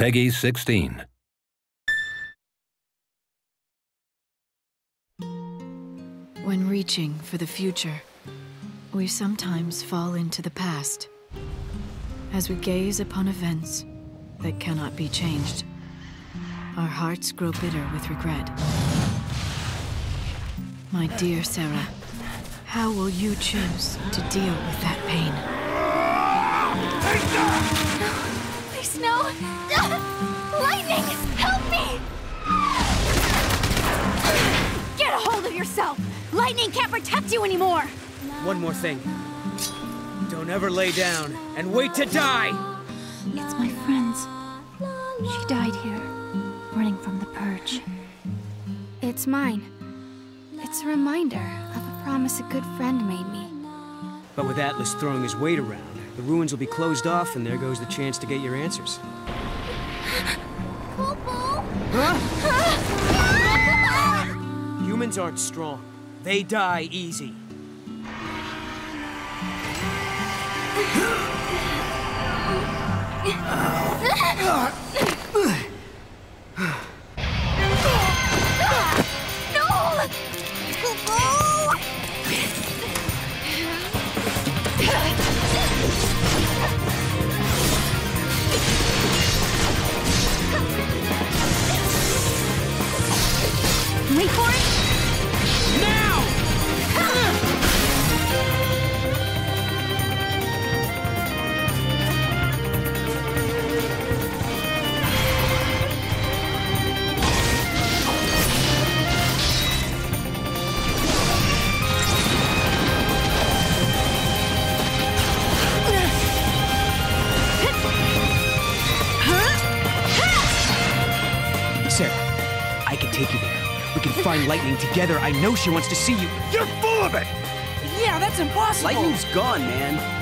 PEGI 16. When reaching for the future, we sometimes fall into the past as we gaze upon events that cannot be changed. Our hearts grow bitter with regret. My dear Serah, how will you choose to deal with that pain? Please, no! Lightning! Help me! Get a hold of yourself! Lightning can't protect you anymore! One more thing. Don't ever lay down and wait to die! It's my friend's. She died here, running from the purge. It's mine. It's a reminder of a promise a good friend made me. But with Atlas throwing his weight around, the ruins will be closed off and there goes the chance to get your answers. Humans aren't strong. They die easy. Wait for it! Now! Serah, I can take you there. We can find Lightning together. I know she wants to see you. You're full of it! Yeah, that's impossible. Lightning's gone, man.